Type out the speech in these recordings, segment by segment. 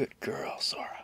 Good girl, Sora.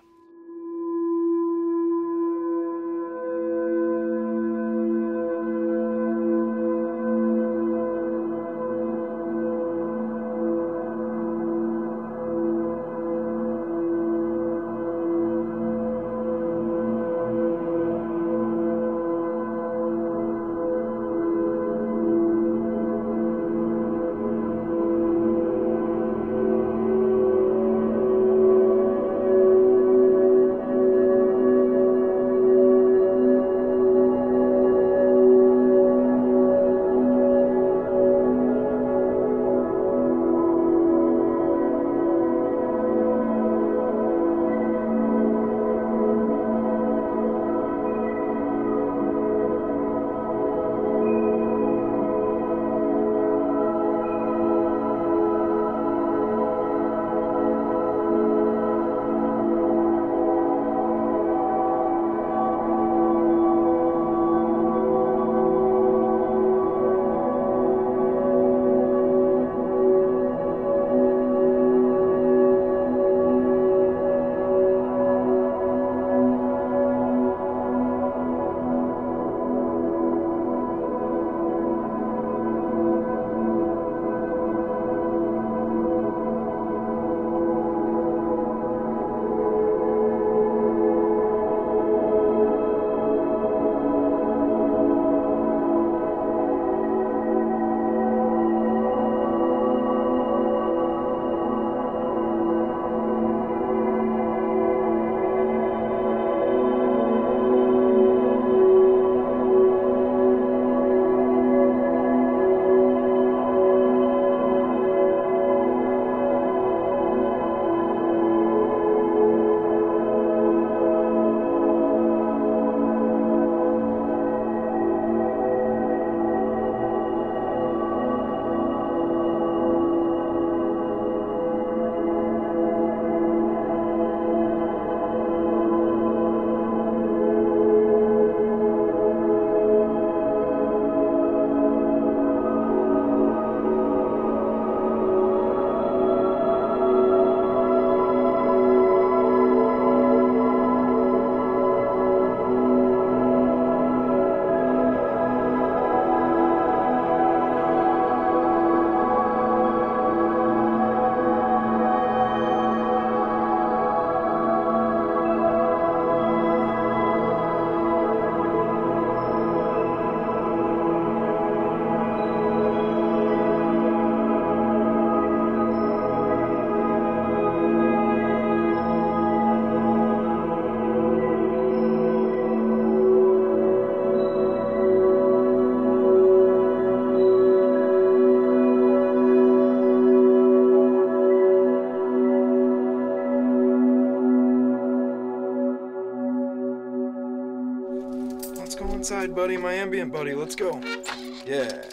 Let's go inside, buddy. My ambient buddy. Let's go. Yeah.